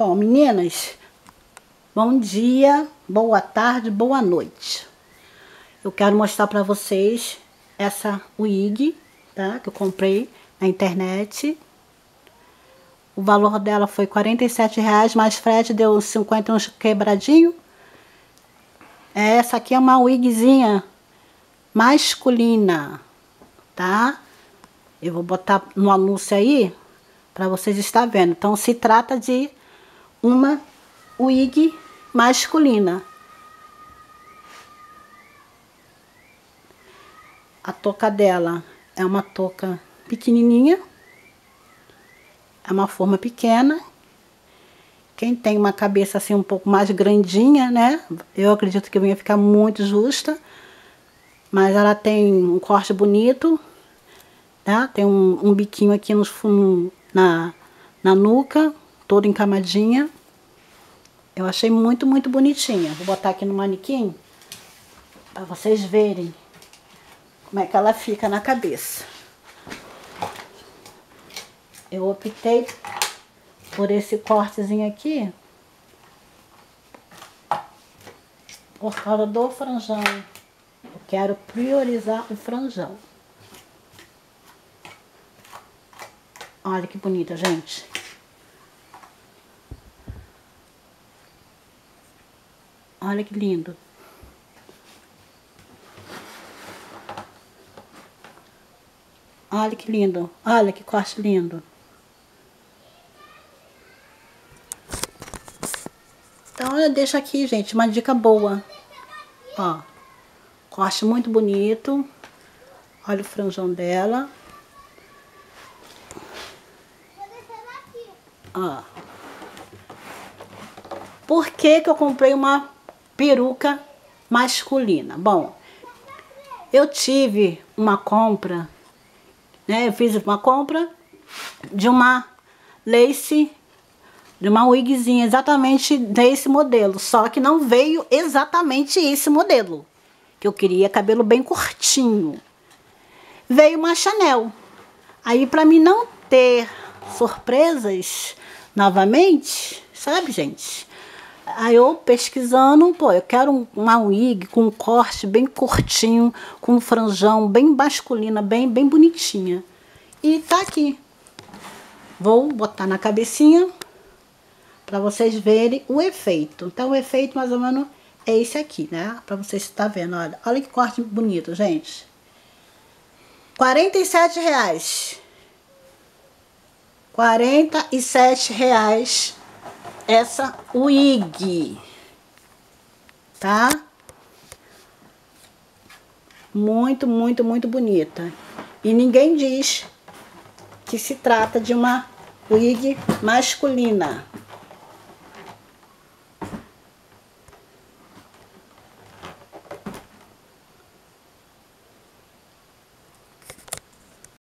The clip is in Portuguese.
Bom, meninas, bom dia, boa tarde, boa noite. Eu quero mostrar pra vocês essa wig, tá? Que eu comprei na internet. O valor dela foi R$ reais, mais frete deu 50 uns quebradinho. Essa aqui é uma wigzinha masculina, tá? Eu vou botar no anúncio aí para vocês estar vendo. Então se trata de uma wig masculina. A touca dela é uma touca pequenininha. É uma forma pequena. Quem tem uma cabeça assim um pouco mais grandinha, né? Eu acredito que ia ficar muito justa. Mas ela tem um corte bonito, tá? Tem um, um biquinho aqui no, na, na nuca, toda encamadinha. Eu achei muito, muito bonitinha. Vou botar aqui no manequim para vocês verem como é que ela fica na cabeça. Eu optei por esse cortezinho aqui por causa do franjão. Eu quero priorizar o franjão. Olha que bonita, gente. Olha que lindo. Olha que lindo. Olha que corte lindo. Então eu deixo aqui, gente, uma dica boa. Ó. Corte muito bonito. Olha o franjão dela. Ó. Por que que eu comprei uma peruca masculina? Bom, eu tive uma compra né? Eu fiz uma compra de uma lace, de uma wigzinha exatamente desse modelo, só que não veio exatamente esse modelo, que eu queria cabelo bem curtinho. Veio uma Chanel. Aí para mim não ter surpresas novamente, sabe, gente? Aí eu pesquisando, pô, eu quero uma wig com um corte bem curtinho, com um franjão bem masculina, bem, bem bonitinha. E tá aqui. Vou botar na cabecinha para vocês verem o efeito. Então o efeito mais ou menos é esse aqui, né? Para vocês estar tá vendo, olha. Olha que corte bonito, gente. R$ reais. R$ reais essa wig, tá? Muito, muito, muito bonita. E ninguém diz que se trata de uma wig masculina.